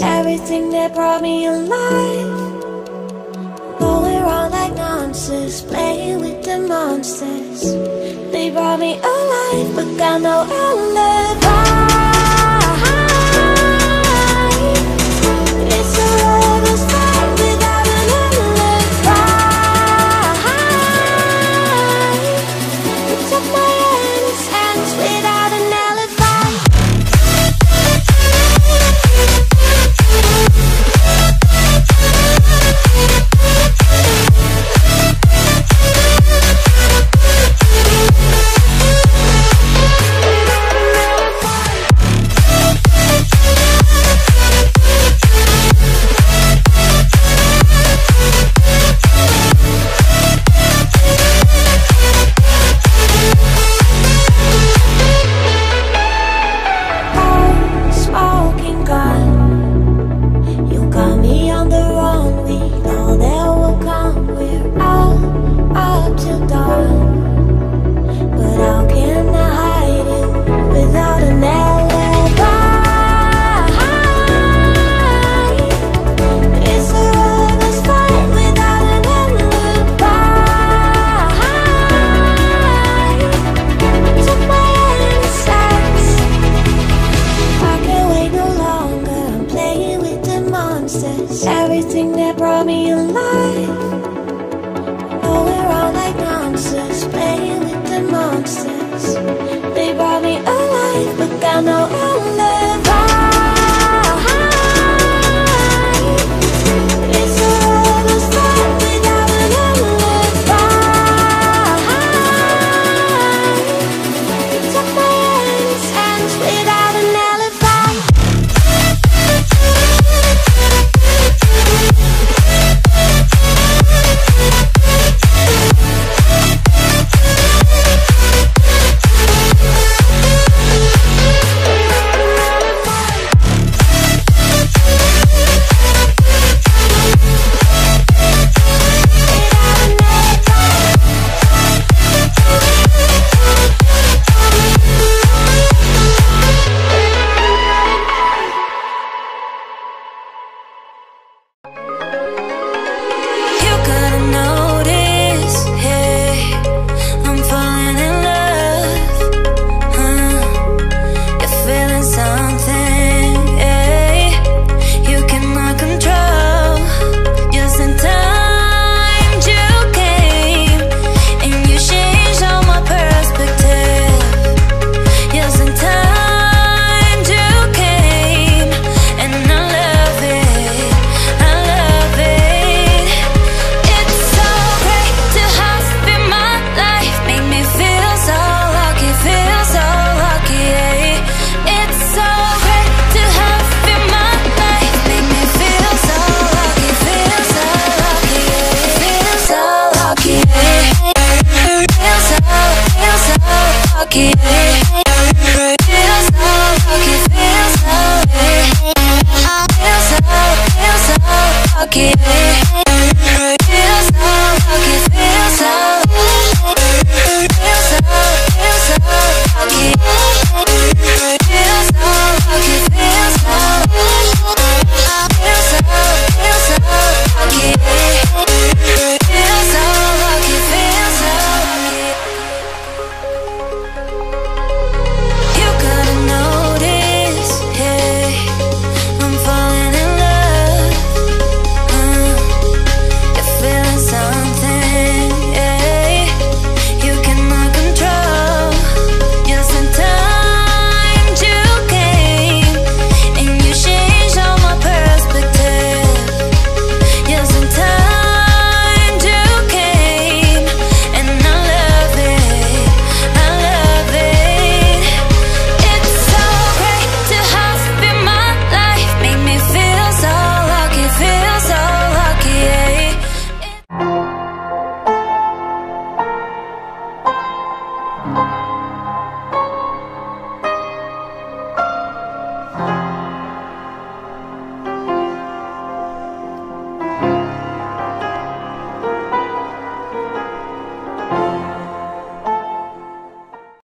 Everything that brought me alive. Going around like monsters, Playing with the monsters. They brought me alive But got no outlet